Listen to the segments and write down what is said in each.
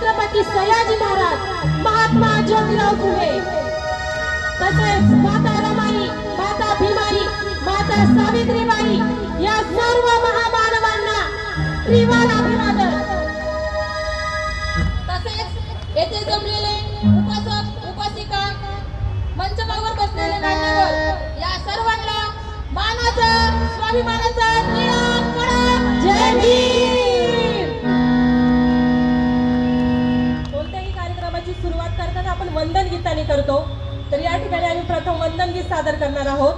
छत्रपती सयाजी महाराज महात्मा ज्योतिराव फुले. तसेच माता रमाई माता भीमाई माता सावित्रीबाई या सर्व महामानवांना त्रिवार अभिवादन. तसेच येथे जमलेले उपासक उपासिका मंचकावर बसलेले मान्यवर या सर्वांना मानाचा स्वाभिमानाचा वंदन करतो. तर या ठिकाणी आम्ही प्रथम वंदन गीत सादर करणार आहोत.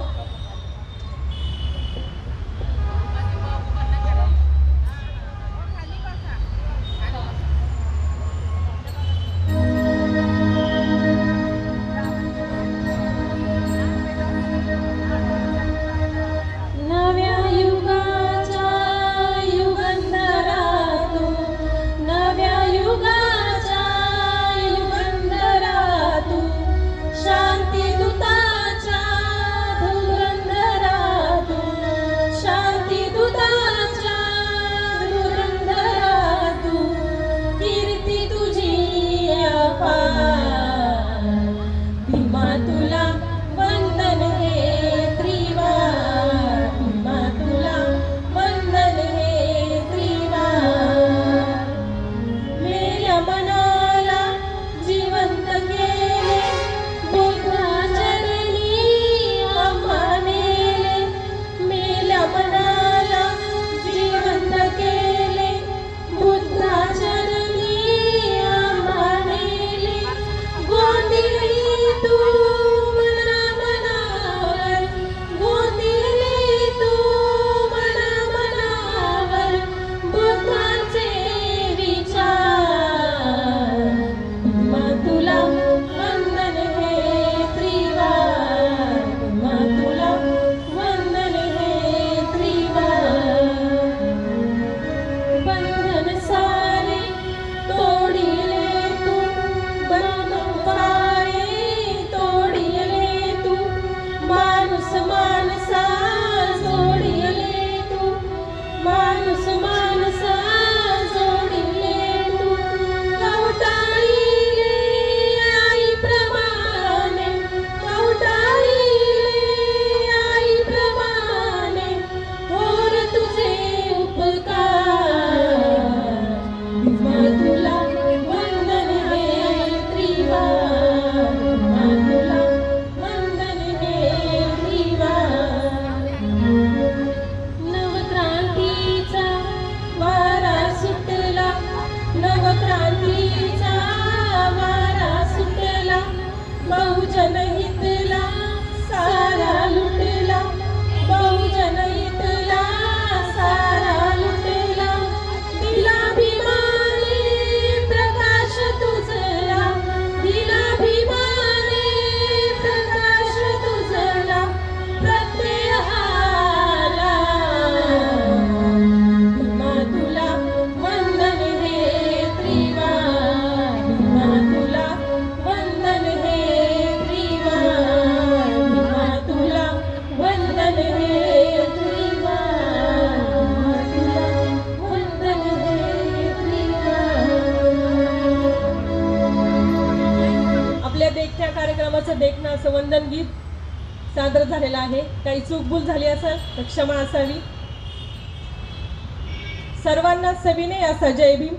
सर्वांना सविनय असा जय भीम.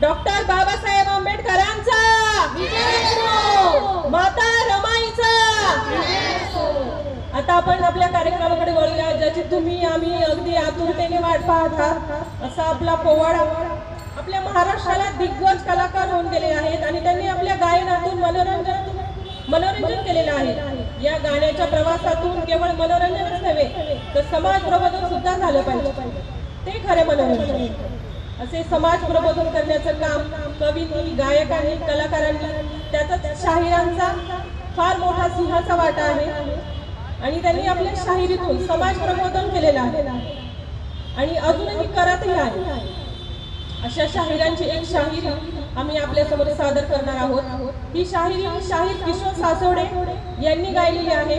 डॉक्टर बाबासाहेब आंबेडकरांचा. माता रमाईचा. आता आपण आपल्या कार्यक्रमाकडे वळूया ज्याची तुम्ही आम्ही अगदी आतुरतेने वाट पाहत आहात. असा आपला पोवाडा. आपल्या महाराष्ट्राला दिग्गज कलाकार होऊन गेले आहेत आणि त्यांनी आपल्या गायनातून मनोरंजन मनोरंजन केलेलं आहे. या गाण्याच्या प्रवासातून केवळ मनोरंजनच नव्हे तर समाज प्रबोधन सुद्धा झालं पाहिजे. ते खरे मनोरंजन. असे समाज प्रबोधन करण्याचं काम कवींनी गायकांनी कलाकारांनी त्यातच शाहिरांचा फार मोठा सिंहाचा वाटा आहे. आणि त्यांनी आपल्या शाहिरीतून समाज प्रबोधन केलेलं आहे. आणि अजूनही करतही आहे. अशा शाहिरांची एक शाहिरी आम्ही आपल्यासमोर सादर करणार आहोत. ही शाहिरी शाहीर किशोर सासवडे यांनी गायलेली आहे.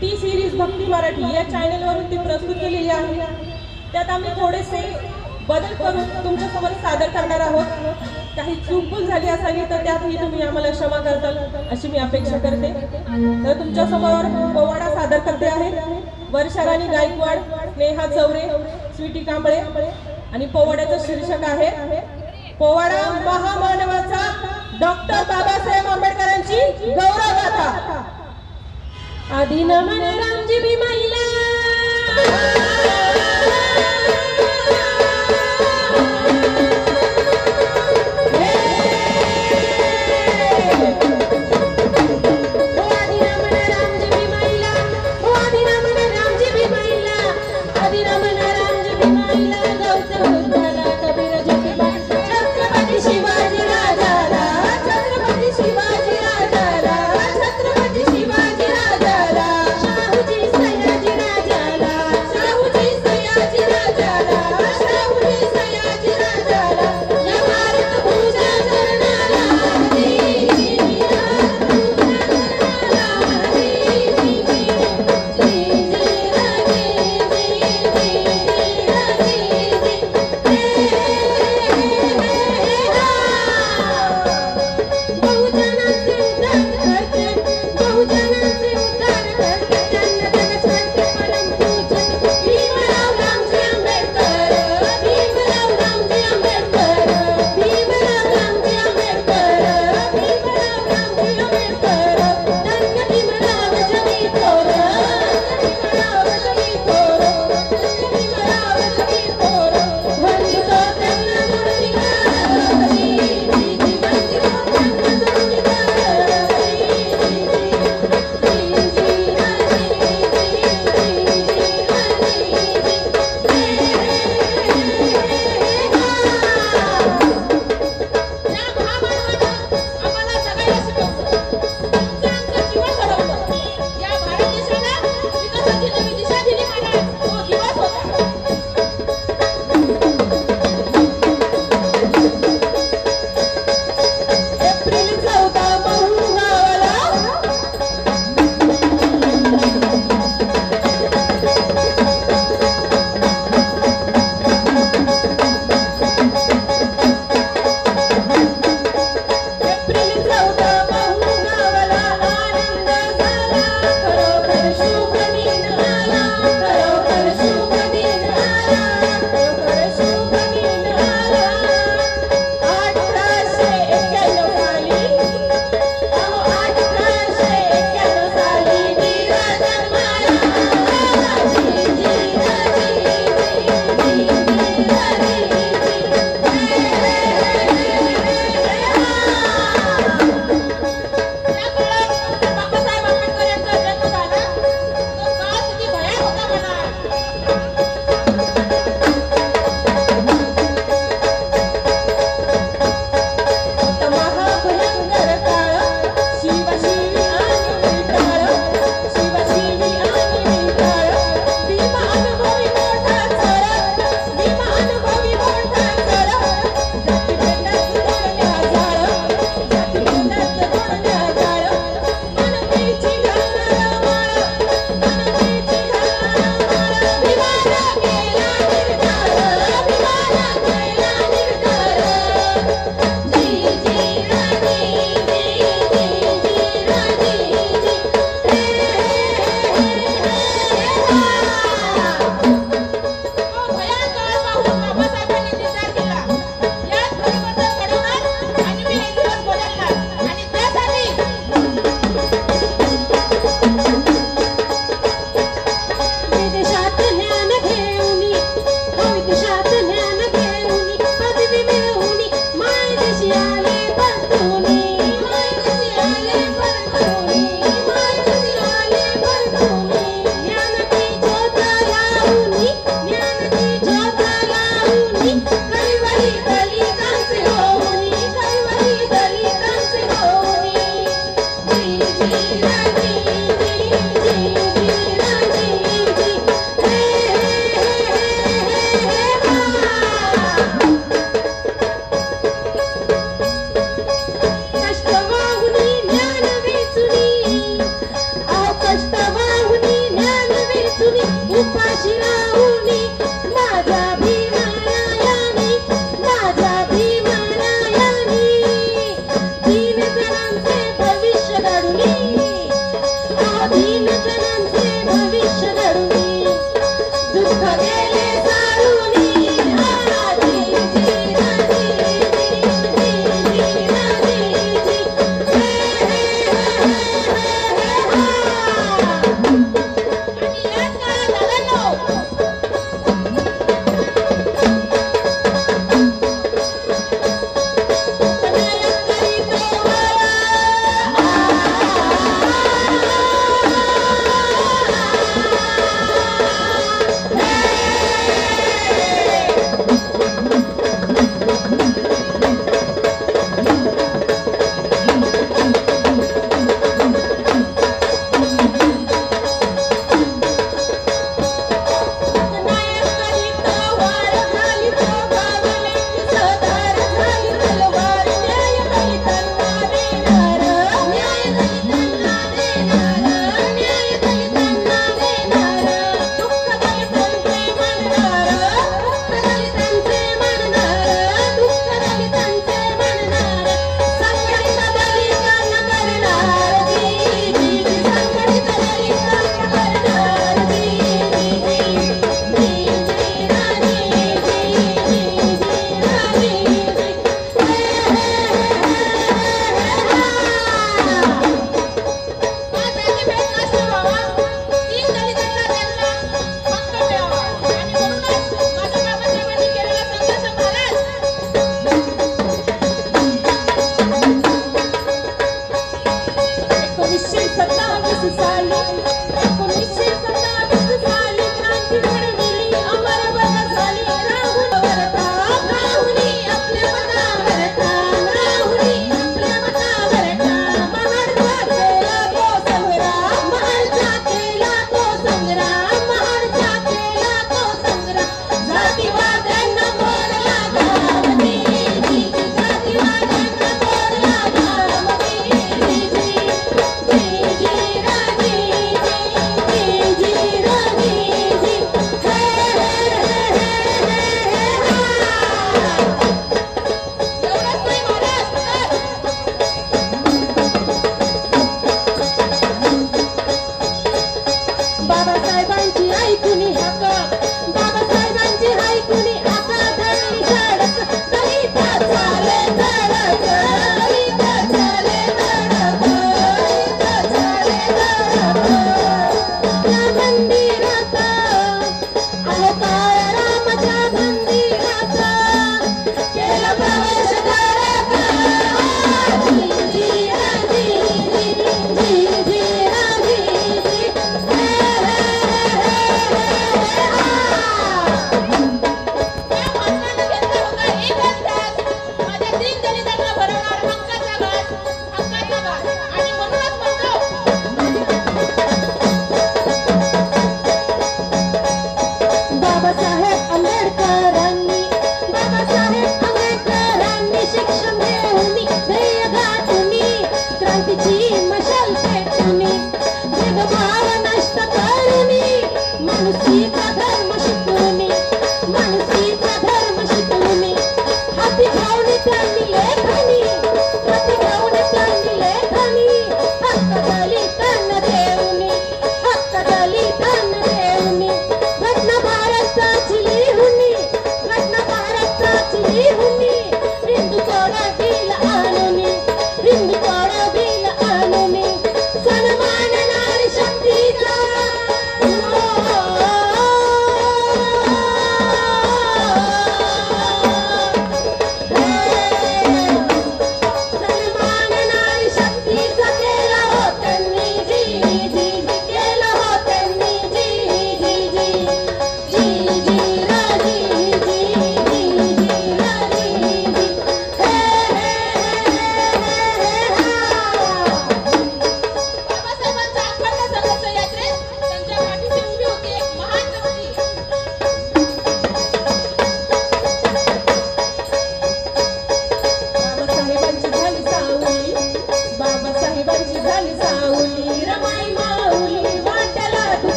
टी सिरीज भक्ती मराठी या चॅनेलवरून ती प्रस्तुत केलेली आहे. त्यात आम्ही थोडेसे बदल करून तुमच्यासमोर सादर करणार आहोत. काही चूकभूल झाली असावी तर त्यातही तुम्ही आम्हाला क्षमा करताल अशी मी अपेक्षा करते. तर तुमच्यासमोर पोवाडा सादर करते आहे. वर्षा राणी गायकवाड नेहा चौरे स्वीटी कांबळे आणि पोवाड्याचं शीर्षक आहे पोवाडा महामानवाचा डॉक्टर बाबासाहेब आंबेडकरांची गौरव गाथा आधी नमन रामजी भी महिला.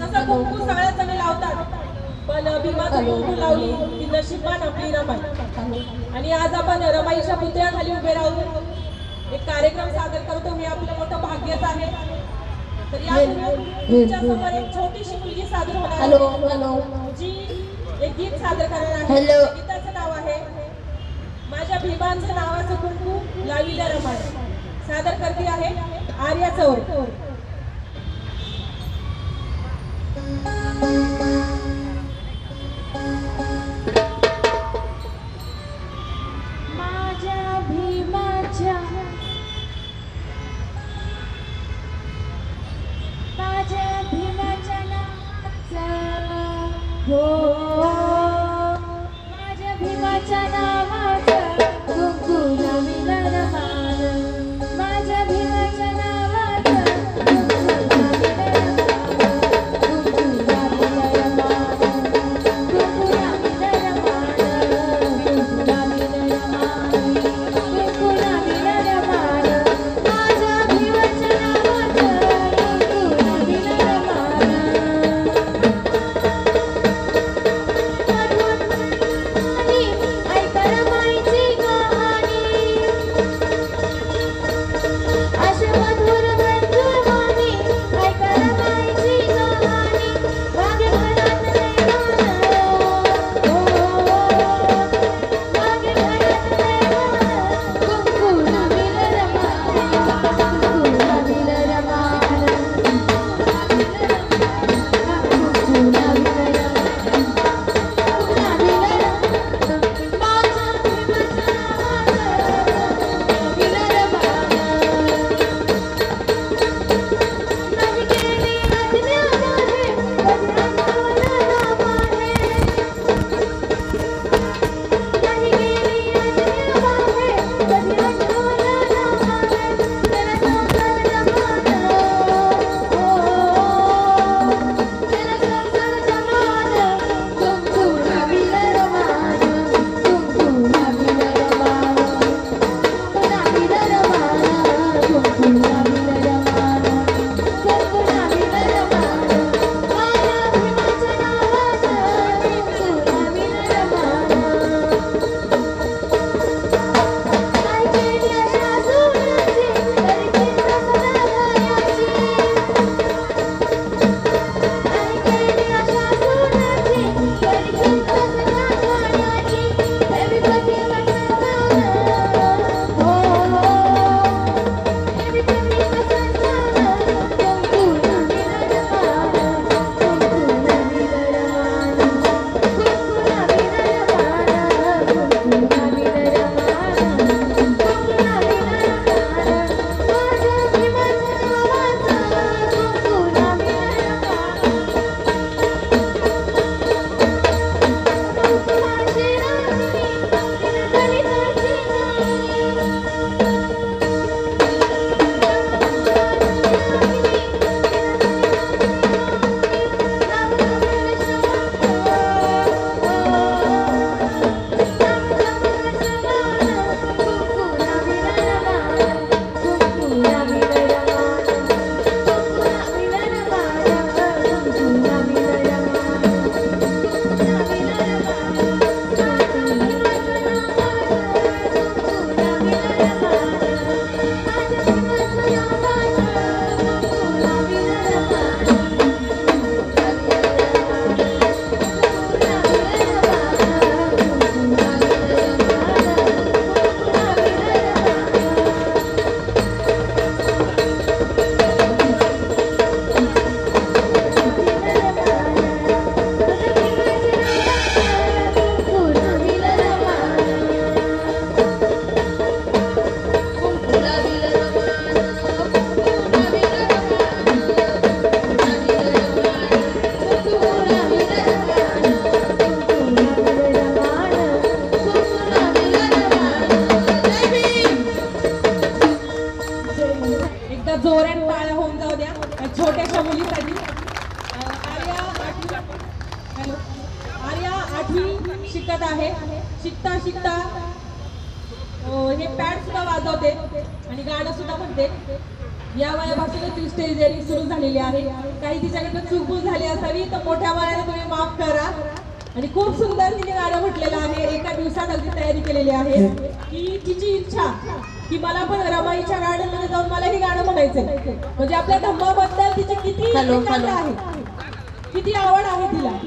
तसा कुंकू सगळ्या सगळे लावतात. पण भीमाचं कुंकू लावली ती नशीबवान आपली रमाई. आणि आज आपण रमाईच्या पुतळ्याखाली उभे राहून एक कार्यक्रम सादर करतो. हे आपलं मोठं भाग्यच आहे. तर या तुमच्यासमोर एक छोटीशी मुलगी सादर होणार जी एक गीत सादर करणार आहे. गीताचं नाव आहे माझ्या भीमांचं नावाचं कुंकू लाविलं रमाई. सादर करते आहे आर्या चौर. माझ्या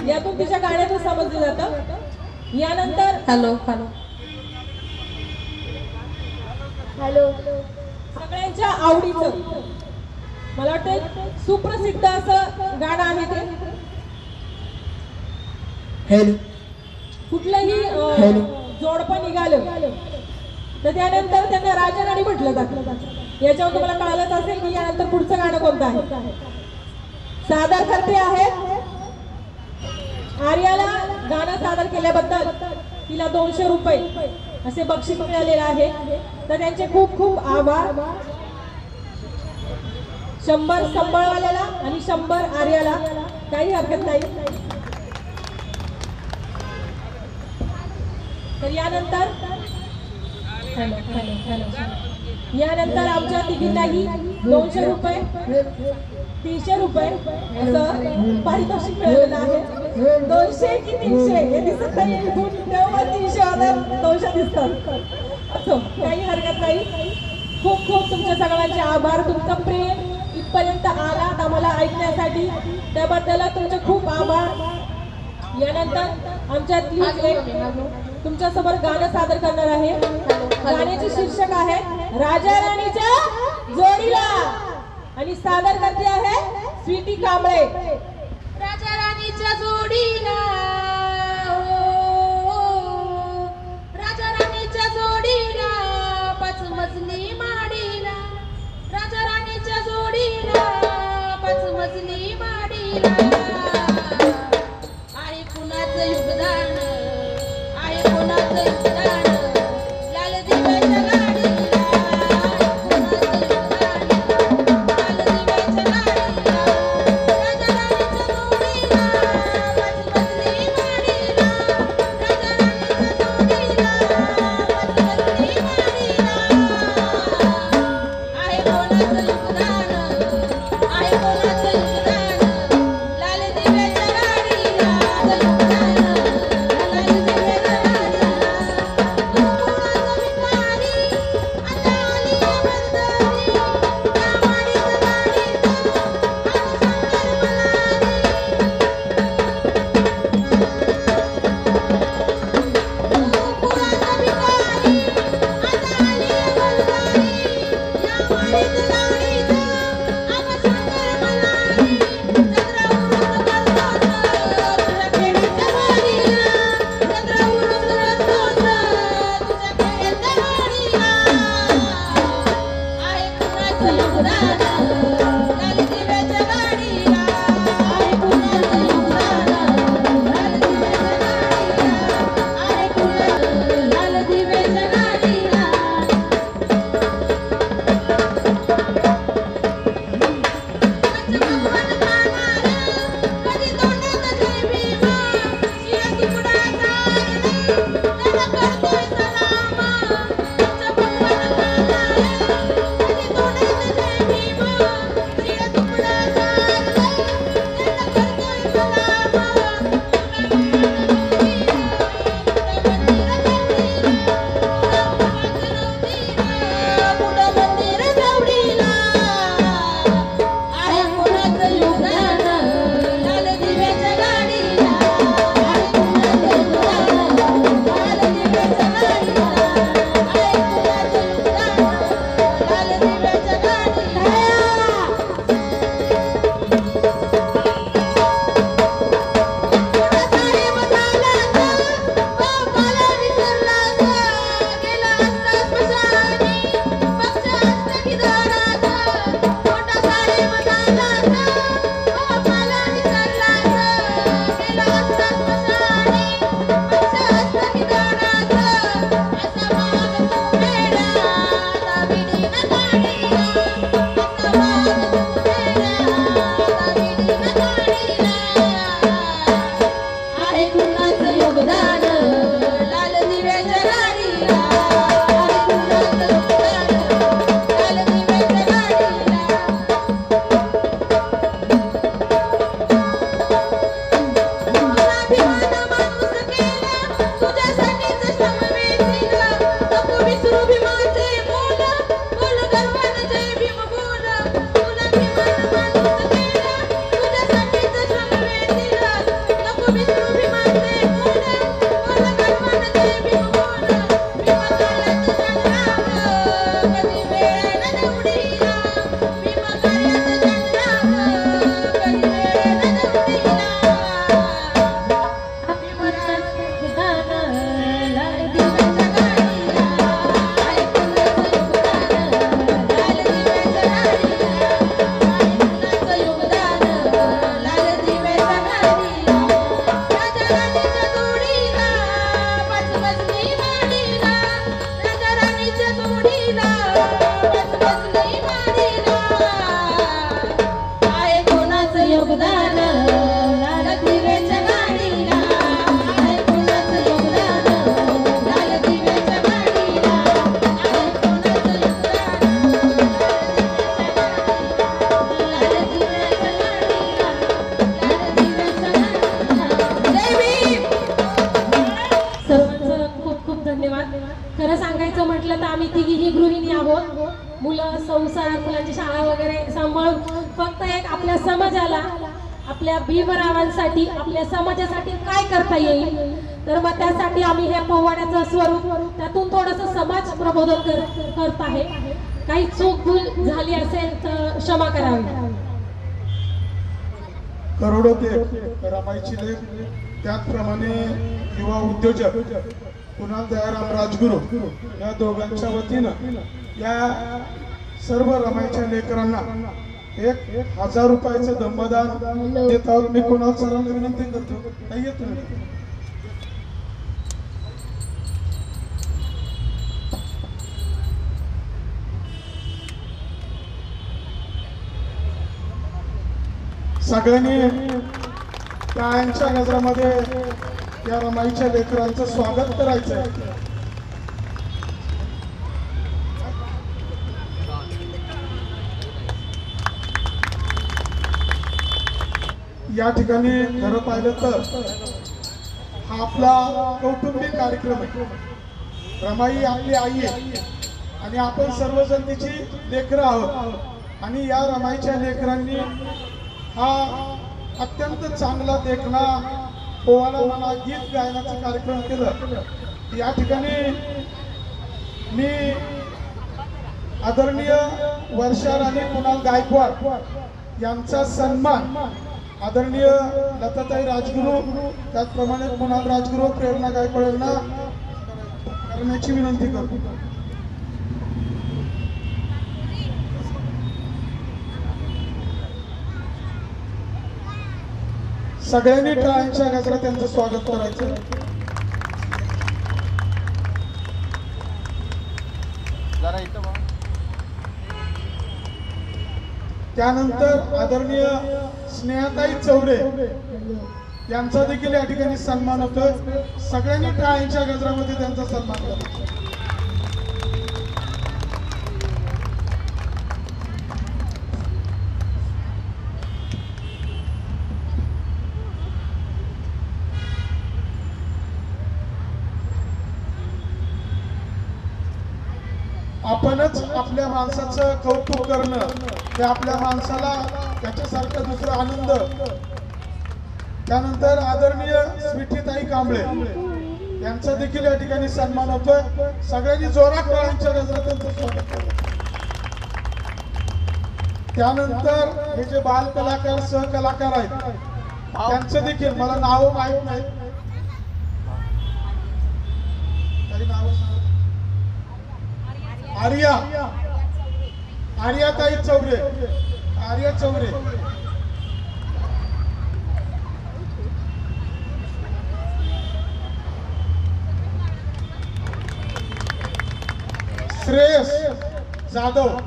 यातून तिच्या गाण्यातून समजलं जातं. यानंतर हॅलो हॅलो. हॅलो. सगळ्यांच्या आवडीचं. मला वाटतं सुप्रसिद्ध असं गाणं आहे ते. हॅलो. कुठलंही जोडपं निघालं. तर त्यानंतर त्यांना राजा राणी म्हटलं जातं. याच्यावर तुम्हाला कळालंच असेल की यानंतर पुढचं गाणं कोणतं आहे. सादर करते आहेत आर्याला गाणं सादर केल्याबद्दल तिला दोनशे रुपये असे बक्षीस मिळालेलं आहे. तर त्यांचे खूप खूप आभार. शंभर संबळवाल्याला आणि शंभर आर्याला. काही हरकत नाही. तर यानंतर यानंतर आमच्या तिघींनाही दोनशे रुपये तीनशे रुपये असं पारितोषिक मिळालेलं आहे. दोनशे की तीनशे? हे दिसत नाही. तेव्हा तीनशे आता दोनशे दिसतात. असं काही हरकत नाही. खूप खूप तुमच्या सगळ्यांचे आभार तुमचं प्रेम इथपर्यंत आलात आम्हाला ऐकण्यासाठी. त्याबद्दल तुमचे खूप आभार. यानंतर आमच्यातली एक तुमच्यासमोर गाणं सादर करणार आहे. गाण्याचे शीर्षक आहे राजा राणीच्या जोडीला. आणि सादर करते आहे स्वीटी कांबळे. राजा राणीच्या जोडीला राजा राणीच्या जोडीला पाच मजली माडीला राजा राणीच्या जोडीला पाच मजली माडीला आणि कुणाचं योगदान? राजगुरू या दोघांच्या वतीनं या सर्व रमाईच्या लेकरांना एक हजार रुपयाचं दंबदान देत आहोत. मी कोणाला सरांना विनंती करतो? नाही येत तुम्ही. सगळ्यांनी टाळ्यांच्या गजरामध्ये या रमाईच्या लेकरांचं स्वागत करायचं आहे या ठिकाणी खरं पाहिलं तर हा आपला कौटुंबिक कार्यक्रम आहे. रमाई आपली आई आहे. आणि आपण सर्वजण तिची लेकरं आहोत. आणि या रमाईच्या लेकरांनी हा अत्यंत चांगला देखणा पोवाडा म्हणा गीत गायनाचा कार्यक्रम केलं. या ठिकाणी मी आदरणीय वर्षा राणी कुणाल गायकवाड यांचा सन्मान आदरणीय लताताई राजगुरू त्याचप्रमाणे कुणाल राजगुरू प्रेरणा गायकवाड यांना करण्याची विनंती करतो. सगळ्यांनी टाळ्यांच्या गजरात त्यांचं स्वागत करायचं. त्यानंतर आदरणीय स्नेहाताई चौरे यांचा देखील या ठिकाणी सन्मान होतोय. सगळ्यांनी टाळ्यांच्या गजरामध्ये त्यांचा सन्मान करतो माणसाचं कौतुक करणं ते आपल्या माणसाला त्याच्यासारखा दुसरा आनंद. त्यानंतर आदरणीय स्वीटीताई कांबळे यांचा देखील या ठिकाणी सन्मान होतोय. सगळ्यांनी जोरात टाळ्यांच्या नजरात त्यांचं स्वागत त्यानंतर हे जे बाल कलाकार सहकलाकार आहेत त्यांचं देखील मला नाव माहीत नाही. काही नाव आर्या. आर्याताई चौरे आर्या चौरे श्रेयस जाधव.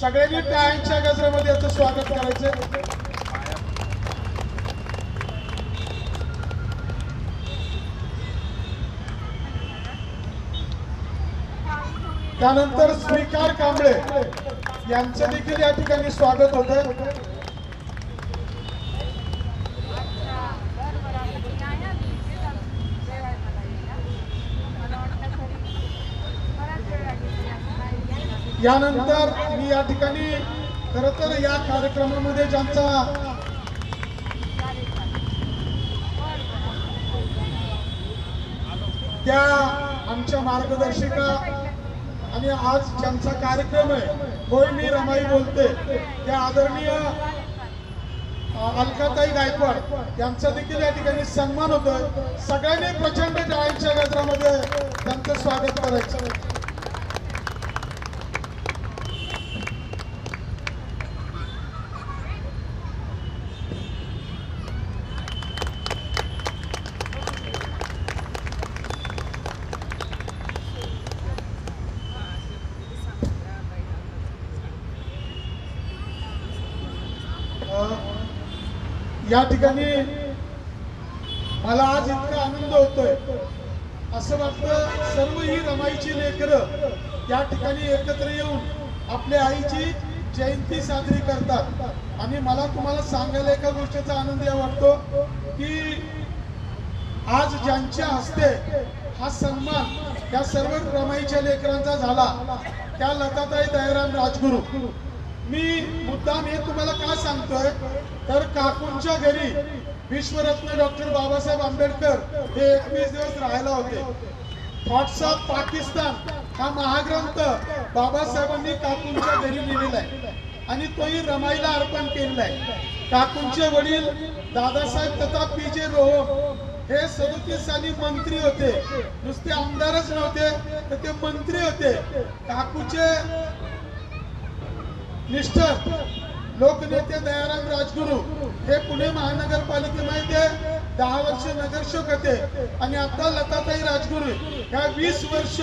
सगळ्यांनी टाळ्यांच्या गजरामध्ये याचं स्वागत करायचं त्यानंतर स्वीकार कांबळे. यांचं देखील या ठिकाणी स्वागत होत. यानंतर मी या ठिकाणी खर तर या कार्यक्रमामध्ये ज्यांचा त्या आमच्या मार्गदर्शिका आणि आज ज्यांचा कार्यक्रम आहे होय मी रमाई बोलते. त्या आदरणीय अलकाताई गायकवाड यांचा देखील या ठिकाणी सन्मान होतोय. सगळ्यांनी प्रचंड टाळ्यांच्या गजरामध्ये त्यांचं स्वागत करायचं. या ठिकाणी मला आज इतका आनंद होतोय. असं वाटतं सर्व ही रमाईची लेकरं या ठिकाणी एकत्र येऊन आपल्या आईची जयंती साजरी करतात. आणि मला तुम्हाला सांगायला एका गोष्टीचा आनंद या वाटतो की आज ज्यांच्या हस्ते हा सन्मान या सर्व रमाईच्या लेकरांचा झाला त्या लताताई दयाराम राजगुरू. मी मुद्दाम हे तुम्हाला का सांगतोय? तर काकूंच्या घरी विश्वरत्न डॉक्टर बाबासाहेब आंबेडकर हे एकवीस दिवस राहायला होते. व्हॉट्सअप पाकिस्तान हा महाग्रंथ बाबासाहेबांनी काकूंच्या घरी लिहिलेला आहे. आणि तोही रमाईला अर्पण केलेला आहे. काकूंचे वडील दादासाहेब तथा पी जे रोहम हे सदोतीस साली मंत्री होते. नुसते आमदारच नव्हते तर ते मंत्री होते. काकूचे निष्ठ लोकनेते दयाराम राजगुरू हे पुणे महानगरपालिकेमध्ये दहा वर्ष नगरसेवक होते. आणि आता लताताई राजगुरू ह्या वीस वर्ष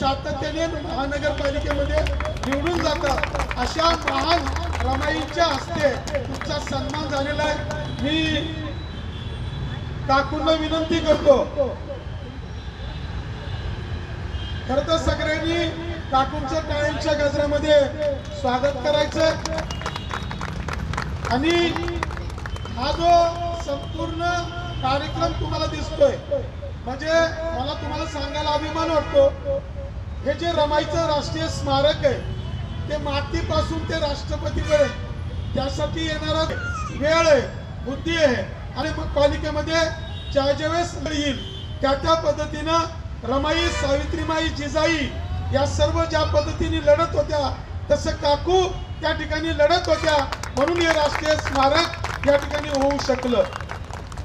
सातत्याने महानगरपालिकेमध्ये निवडून जातात. अशा महान रमाईच्या हस्ते तुमचा सन्मान झालेला आहे. मी काकूंना विनंती करतो. खर तर सगळ्यांनी काकूंच्या टाळ्यांच्या गजरामध्ये स्वागत करायचं. आणि हा जो संपूर्ण कार्यक्रम तुम्हाला दिसतोय म्हणजे मला तुम्हाला सांगायला अभिमान वाटतो. हे जे रमाईचं राष्ट्रीय स्मारक आहे ते मातीपासून ते राष्ट्रपतीकडे त्यासाठी येणारा वेळ आहे बुद्धी आहे. आणि मग पालिकेमध्ये ज्या ज्यावेळेस येईल त्या त्या पद्धतीनं रमाई सावित्रीमाई जिजाई या सर्व ज्या पद्धतीने लढत होत्या तसं काकू त्या ठिकाणी लढत होत्या. म्हणून हे राष्ट्रीय स्मारक या ठिकाणी होऊ शकलं.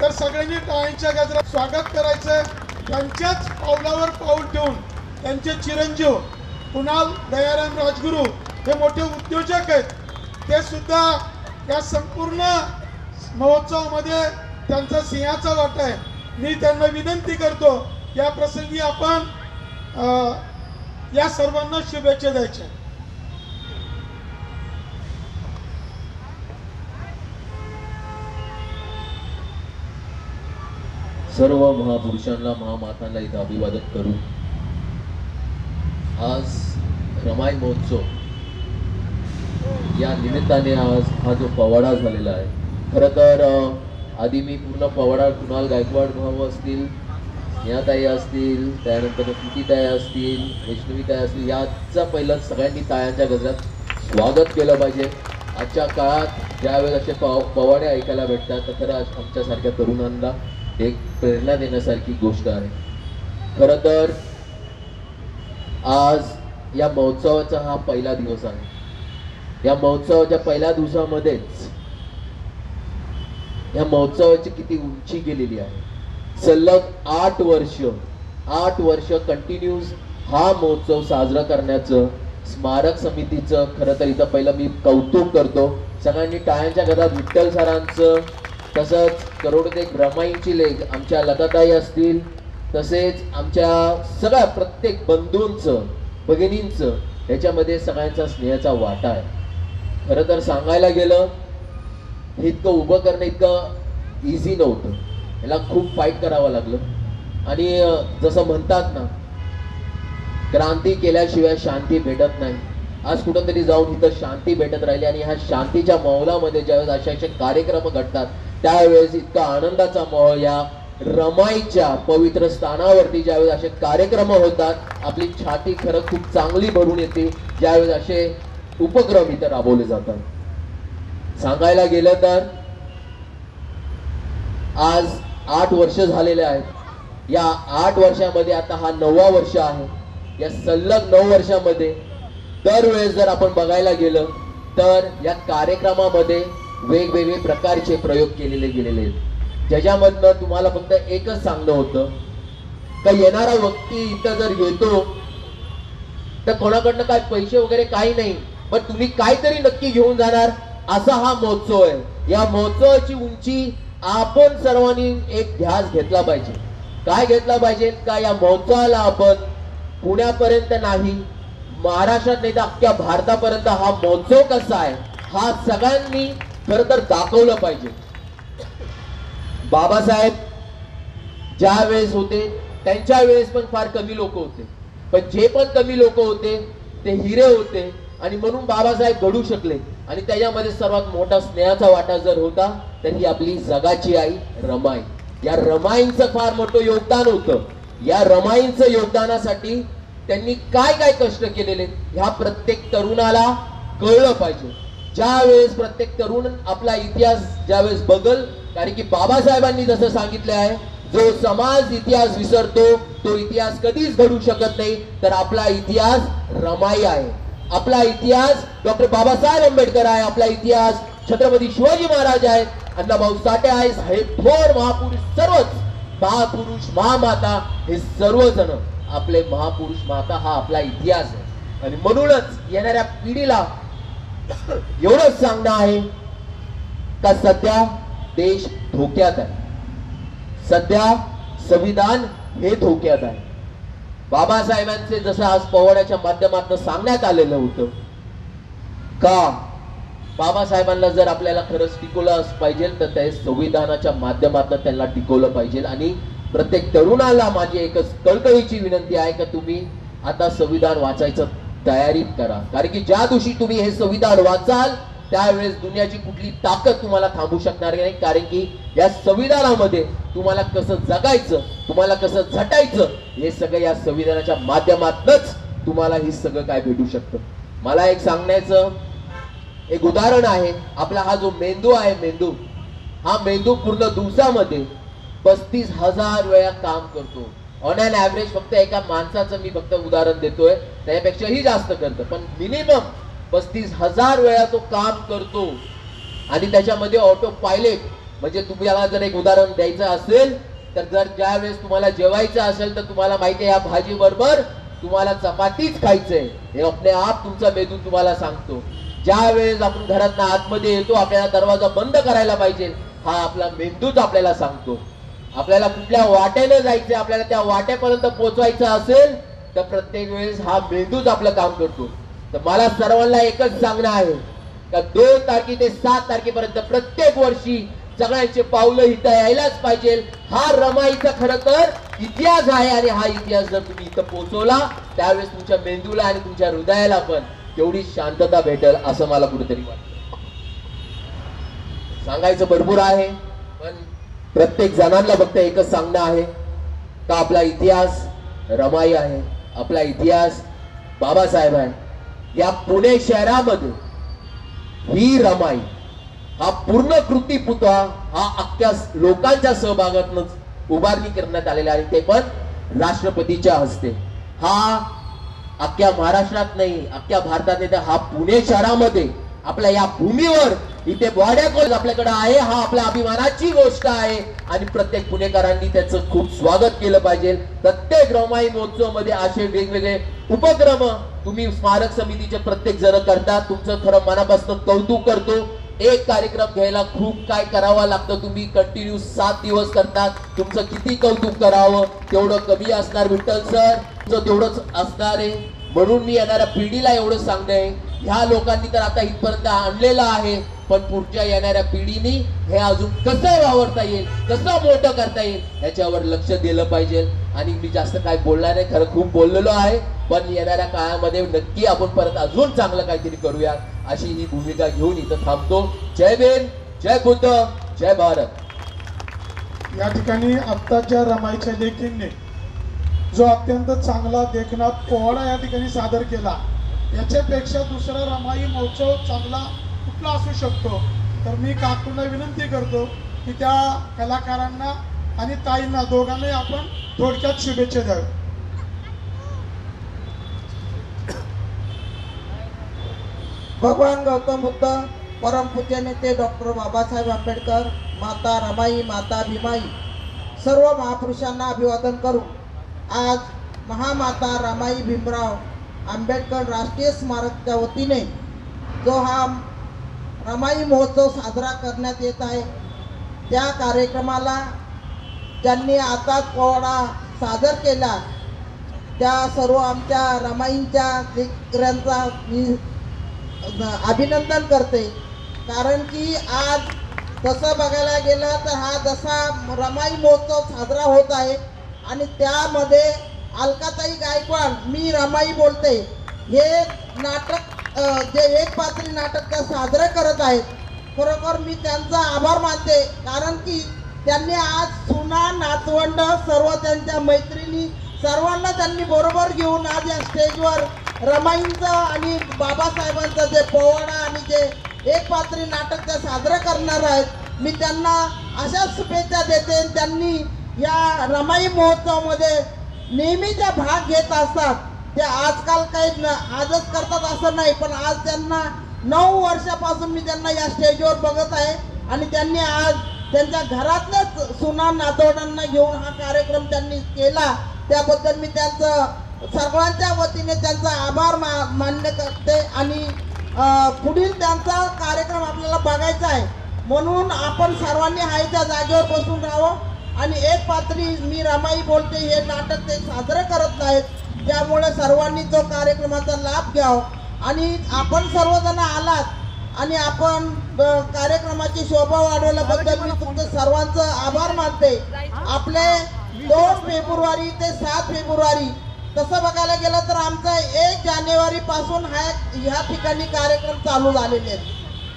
तर सगळ्यांनी टाळ्यांच्या गजरात स्वागत करायचं. त्यांच्याच पावलावर पाऊल ठेवून त्यांचे चिरंजीव कुणाल दयाराम राजगुरू हे मोठे उद्योजक आहेत. ते सुद्धा या संपूर्ण महोत्सवामध्ये त्यांचा सिंहाचा वाटा आहे. मी त्यांना विनंती करतो या प्रसंगी आपण या सर्वांना शुभेच्छा द्यायच्या. सर्व महापुरुषांना महामातांना इथं अभिवादन करू आज रमाई महोत्सव या निमित्ताने आज हा जो पवाडा झालेला आहे. खरं तर आधी मी पूर्ण पवाडा कुणाल गायकवाड भाऊ असतील स्नेहाताई असतील त्यानंतर प्रीतीताई असतील वैष्णवीताई असतील याचा पहिला सगळ्यांनी तायांच्या गजरात स्वागत केलं पाहिजे. आजच्या काळात ज्यावेळेस असे पव पवाडे ऐकायला भेटतात तर खरं आज आमच्यासारख्या तरुणांना एक प्रेरणा देण्यासारखी गोष्ट आहे. खरं तर आज या महोत्सवाचा हा पहिला दिवस आहे. या महोत्सवाच्या पहिल्या दिवसामध्येच या महोत्सवाची किती उंची गेलेली आहे. सलग आठ वर्ष आठ वर्ष कंटिन्यूस हा महोत्सव साजरा करण्याचं स्मारक समितीचं खरं तर इथं पहिलं मी कौतुक करतो. सगळ्यांनी टाळ्यांच्या घरात विठ्ठल सरांचं तसंच करोडदेख रमाईंची लेख आमच्या लताताई असतील तसेच आमच्या सगळ्या प्रत्येक बंधूंचं भगिनींचं ह्याच्यामध्ये सगळ्यांचा स्नेहाचा वाटा आहे. खरं तर सांगायला गेलं हे इतकं उभं करणं इतकं इझी नव्हतं. याला खूप फाईट करावं लागलं. आणि जसं म्हणतात ना क्रांती केल्याशिवाय शांती भेटत नाही. आज कुठंतरी जाऊन इथं शांती भेटत राहिली आणि ह्या शांतीच्या माहोलामध्ये ज्यावेळेस असे असे कार्यक्रम घडतात त्यावेळेस इतका आनंदाचा माहोल या रमाईच्या पवित्र स्थानावरती ज्यावेळेस असे कार्यक्रम होतात आपली छाती खरं खूप चांगली भरून येते ज्यावेळेस असे उपक्रम इथं राबवले जातात. सांगायला गेलं तर आज आठ वर्ष झालेले आहेत. या आठ वर्षामध्ये आता हा नववा वर्ष आहे. या सलग नऊ वर्षामध्ये दरवेळेस जर आपण बघायला गेलं तर या कार्यक्रमामध्ये वेगवेगळे प्रकारचे प्रयोग केलेले गेलेले आहेत. ज्याच्यामधनं तुम्हाला फक्त एकच सांगणं होतं का येणारा व्यक्ती इथं जर येतो तर कोणाकडनं काय पैसे वगैरे काही नाही पण तुम्ही काहीतरी नक्की घेऊन जाणार असा हा महोत्सव आहे. या महोत्सवाची उंची आपण सर्वांनी एक ध्यास घेतला पाहिजे. काय घेतला पाहिजे? का या महोत्सवाला आपण पुण्यापर्यंत नाही महाराष्ट्रात नाही तर अख्ख्या भारतापर्यंत हा महोत्सव कसा आहे हा सगळ्यांनी खरं तर दाखवलं पाहिजे. बाबासाहेब ज्या वेळेस होते त्यांच्या वेळेस पण फार कमी लोक होते. पण जे पण कमी लोक होते ते हिरे होते. आणि म्हणून बाबासाहेब घडू शकले. आणि त्याच्यामध्ये सर्वात मोठा स्नेहाचा वाटा जर होता त्यांनी आपली जगाची आई रमाई. या रमाईंचं फार मोठं योगदान होतं. या रमाईंचं योगदानासाठी त्यांनी काय काय कष्ट केलेले? ह्या प्रत्येक तरुणाला कळलं पाहिजे. ज्या वेळेस प्रत्येक तरुण आपला इतिहास ज्यावेळेस बघल कारण की बाबासाहेबांनी जसं सांगितलं आहे जो समाज इतिहास विसरतो तो इतिहास कधीच घडू शकत नाही तर आपला इतिहास रमाई आहे. आपला इतिहास डॉक्टर बाबासाहेब आंबेडकर आहे आपला इतिहास छत्रपती शिवाजी महाराज आहेत अण्णाभाऊ साठे आहे हे थोर महापुरुष सर्वच. महापुरुष महामाता हे सर्वजण आपले महापुरुष माता हा आपला इतिहास आहे. आणि म्हणूनच येणाऱ्या पिढीला एवढंच सांगणं आहे का सध्या देश धोक्यात आहे. सध्या संविधान हे धोक्यात आहे. बाबासाहेबांचे जसं आज पोवाड्याच्या माध्यमातून सांगण्यात आलेलं होतं का बाबासाहेबांना जर आपल्याला खरंच टिकवलं पाहिजे तर ते संविधानाच्या माध्यमातून त्यांना टिकवलं पाहिजे. आणि प्रत्येक तरुणाला माझी एकच कळकळीची विनंती आहे का तुम्ही आता संविधान वाचायचं तयारीत करा. कारण की ज्या दिवशी तुम्ही हे संविधान वाचाल त्यावेळेस दुनियाची कुठली ताकद तुम्हाला थांबू शकणार नाही. कारण की या संविधानामध्ये तुम्हाला कसं जगायचं तुम्हाला कसं झटायचं हे सगळं या संविधानाच्या माध्यमातच तुम्हाला हे सगळं काय भेटू शकतं. मला एक सांगण्याचं एक उदाहरण आहे आपला हा जो मेंदू आहे मेंदू हा मेंदू पूर्ण दिवसामध्ये पस्तीस हजार वेळा काम करतो. ऑन अन ॲव्हरेज फक्त एका माणसाचं मी फक्त उदाहरण देतोय त्यापेक्षाही जास्त करतं. पण मिनिमम पस्तीस हजार वेळा तो काम करतो. आणि त्याच्यामध्ये ऑटो पायलट म्हणजे तुम्हाला जर एक उदाहरण द्यायचं असेल तर जर ज्या वेळेस तुम्हाला जेवायचं असेल तर तुम्हाला माहिती आहे या भाजी बरोबर तुम्हाला चपातीच खायचंय. हे आपले आप तुमचा मेंदू तुम्हाला सांगतो. ज्या वेळेस आपण घरांना आतमध्ये येतो आपल्याला दरवाजा बंद करायला पाहिजे हा आपला मेंदूच आपल्याला सांगतो. आपल्याला कुठल्या वाट्याने जायचं आपल्याला त्या वाटेपर्यंत पोहोचवायचं असेल तर प्रत्येक वेळेस हा मेंदूच आपलं काम करतो. तर मला सर्वांना एकच सांगणं आहे का दोन तारखे ते सात तारखेपर्यंत प्रत्येक वर्षी सगळ्यांचे पावलं इथं यायलाच पाहिजे. हा रमाईचा खर तर इतिहास आहे आणि हा इतिहास जर तुम्ही इथं पोहोचवला त्यावेळेस तुमच्या मेंदूला आणि तुमच्या हृदयाला पण तेवढी शांतता भेटेल असं मला कुठेतरी वाटतं. सांगायचं भरपूर आहे पण प्रत्येक जणांना फक्त एकच सांगणं आहे का आपला इतिहास रमाई आहे आपला इतिहास बाबासाहेब आहे. या पुणे शहरामध्ये ही रमाई हा पूर्ण कृती पुतळा हा अख्ख्या लोकांच्या सहभागातूनच उभारणी करण्यात आलेला आहे ते पण राष्ट्रपतीच्या हस्ते. हा अख्ख्या महाराष्ट्रात नाही अख्ख्या भारतात नाही हा पुणे शहरामध्ये आपल्या या भूमीवर इथे बॉड्या कॉलेज आपल्याकडे आहे हा आपल्या अभिमानाची गोष्ट आहे. आणि प्रत्येक पुणेकरांनी त्याचं खूप स्वागत केलं पाहिजे. प्रत्येक रमाई महोत्सवमध्ये असे वेगवेगळे उपक्रम तुम्ही स्मारक समितीचे प्रत्येक जण करता तुमचं खरं मनापासून कौतुक करतो. एक कार्यक्रम घ्यायला खूप काय करावा लागतं तुम्ही कंटिन्यू सात दिवस करतात. तुमचं किती कौतुक करावं? तेवढं कमी असणार विठ्ठल सर तुमचं तेवढंच असणार आहे. म्हणून मी येणाऱ्या पिढीला एवढं सांगणं ह्या लोकांनी तर आता इथपर्यंत आणलेलं आहे पण पुढच्या येणाऱ्या पिढीने हे अजून कसं वावरता येईल कसं मोठं करता येईल ह्याच्यावर लक्ष दिलं पाहिजे. आणि मी जास्त काय बोलणार नाही खरं खूप बोललेलो आहे पण येणाऱ्या काळामध्ये नक्की आपण परत अजून चांगलं काहीतरी करूया अशी ही भूमिका घेऊन इथं थांबतो. जय भीम जय बुद्ध जय भारत. या ठिकाणी आत्ताच्या रमाईच्या लेखींनी जो अत्यंत चांगला देखनाथ पोवाडा या ठिकाणी सादर केला याच्यापेक्षा दुसरा रमाई महोत्सव चांगला कुठला असू शकतो? तर मी काकूंना विनंती करतो की त्या कलाकारांना आणि ताईंना दोघांनाही आपण थोडक्यात शुभेच्छा द्याव्या भगवान गौतम बुद्ध परमपूज्य नेते डॉक्टर बाबासाहेब आंबेडकर माता रमाई माता भीमाई सर्व महापुरुषांना अभिवादन करू आज महामाता रमाई भीमराव आंबेडकर राष्ट्रीय स्मारकच्या वतीने जो हा रमाई महोत्सव साजरा करण्यात येत आहे त्या कार्यक्रमाला ज्यांनी आताच पोवाडा सादर केला त्या सर्व आमच्या रमाईंच्या लेकरांचा मी अभिनंदन करते. कारण की आज तसं बघायला गेलं तर हा जसा रमाई महोत्सव साजरा होत आहे आणि त्यामध्ये अलकाताई गायकवाड मी रमाई बोलते हे नाटक जे एक पात्री नाटक त्या साजरं करत आहेत. खरोखर मी त्यांचा आभार मानते. कारण की त्यांनी आज सुना नातवंड सर्व त्यांच्या मैत्रिणी सर्वांना त्यांनी बरोबर घेऊन आज या स्टेजवर रमाईंचं आणि बाबासाहेबांचं जे पोवाडा आणि जे एक पात्री नाटक ते साजरं करणार आहेत मी त्यांना अशाच शुभेच्छा देते. त्यांनी या रमाई महोत्सवामध्ये नेहमीच्या भाग घेत असतात ते आजकाल काही न- आजच करतात असं नाही पण आज त्यांना नऊ वर्षापासून मी त्यांना या स्टेजवर बघत आहे आणि त्यांनी आज त्यांच्या घरातल्याच सुना नातवंडांना घेऊन हा कार्यक्रम त्यांनी केला. त्याबद्दल मी त्यांचं सर्वांच्या वतीने त्यांचा आभार मा मान्य करते आणि पुढील त्यांचा कार्यक्रम आपल्याला बघायचा आहे. म्हणून आपण सर्वांनी हायच्या जागेवर बसून राहावं. आणि एक पात्री मी रमाई बोलते हे नाटक ते साजरं करत नाहीत. त्यामुळे सर्वांनी तो कार्यक्रमाचा लाभ घ्यावा. आणि आपण सर्वजण आलात आणि आपण कार्यक्रमाची शोभा वाढवल्याबद्दल मी तुमचं सर्वांचं आभार मानते. आपले दोन फेब्रुवारी ते सात फेब्रुवारी तसं बघायला गेलं तर आमचा एक जानेवारी पासून हा ह्या ठिकाणी कार्यक्रम चालू झालेले आहेत.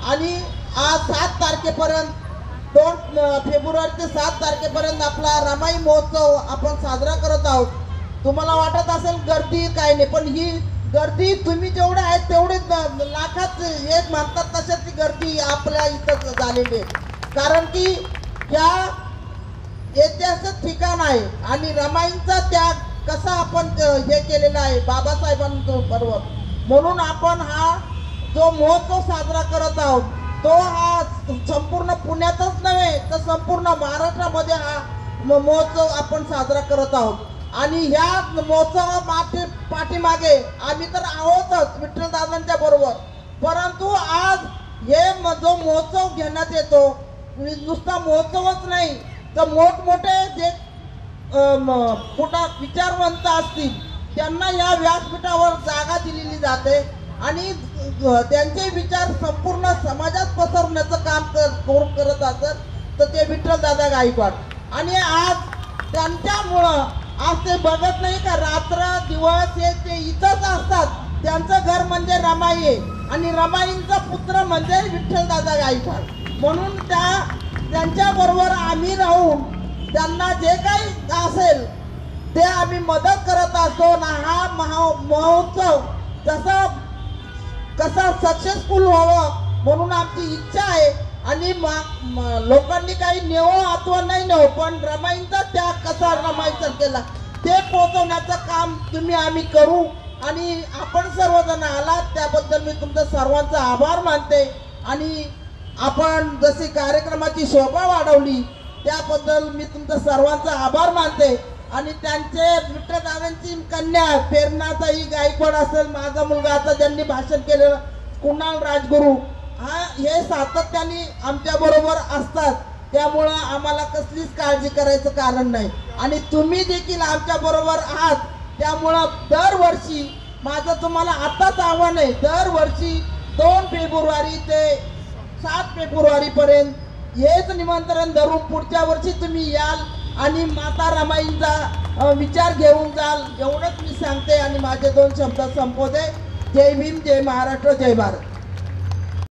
आणि आज सात तारखेपर्यंत दोन फेब्रुवारी ते सात तारखेपर्यंत आपला रमाई महोत्सव आपण साजरा करत आहोत. तुम्हाला वाटत असेल गर्दी काय नाही पण ही गर्दी तुम्ही जेवढे आहेत तेवढे लाखात एक मानतात तशाच ती गर्दी आपल्या इथं झालेली आहे. कारण की या ऐतिहासिक ठिकाण आहे आणि रमाईंचा त्याग कसा आपण हे केलेलं आहे बाबासाहेबांबरोबर म्हणून आपण हा जो महोत्सव साजरा करत आहोत तो हा संपूर्ण पुण्यातच नव्हे तर संपूर्ण महाराष्ट्रामध्ये हा म- महोत्सव आपण साजरा करत आहोत. आणि ह्या महोत्सवा पाठीमागे आम्ही तर आहोतच विठ्ठलदादांच्या बरोबर. परंतु आज हे म- जो महोत्सव घेण्यात येतो नुसता महोत्सवच नाही तर मोठमोठे जे पुन्हा विचारवंत असतील त्यांना या व्यासपीठावर जागा दिलेली जाते आणि त्यांचे विचार संपूर्ण समाजात पसरवण्याचं काम कर करत असत तर ते विठ्ठलदादा गायकवाड. आणि आज त्यांच्यामुळं आज ते बघत नाही का रात्र दिवस हे ते इथंच असतात. त्यांचं घर म्हणजे रमाई आणि रमाईंचा पुत्र म्हणजे विठ्ठलदादा गायकवाड. म्हणून त्या त्यांच्याबरोबर आम्ही राहून त्यांना जे काही असेल ते आम्ही मदत करत असतो ना हा महा महोत्सव जसा कसा सक्सेसफुल व्हावं म्हणून आमची इच्छा आहे. आणि मा- लोकांनी काही नेवो अथवा नाही नेवो पण रमाईंचा त्याग कसा रमाईचा केला ते पोहोचवण्याचं काम तुम्ही आम्ही करू. आणि आपण सर्वजण आलात त्याबद्दल मी तुमचं सर्वांचा आभार मानते. आणि आपण जशी कार्यक्रमाची शोभा वाढवली त्याबद्दल मी तुमचा सर्वांचा आभार मानते आणि त्यांचे विठ्ठलदादांची कन्या प्रेरणाताई गायकवाड असेल माझा मुलगा आता ज्यांनी भाषण केलेलं कुणाल राजगुरू हा हे सातत्याने आमच्या बरोबर असतात. त्यामुळं आम्हाला कसलीच काळजी करायचं कारण नाही. आणि तुम्ही देखील आमच्या बरोबर आहात. त्यामुळं दरवर्षी माझं तुम्हाला आताच आव्हान आहे दरवर्षी दोन फेब्रुवारी ते सात फेब्रुवारीपर्यंत हेच निमंत्रण धरून पुढच्या वर्षी तुम्ही याल आणि माता रामाईंचा विचार घेऊन जाल. एवढंच मी सांगते आणि माझे दोन शब्द संपवते. जय भीम जय महाराष्ट्र जय भारत.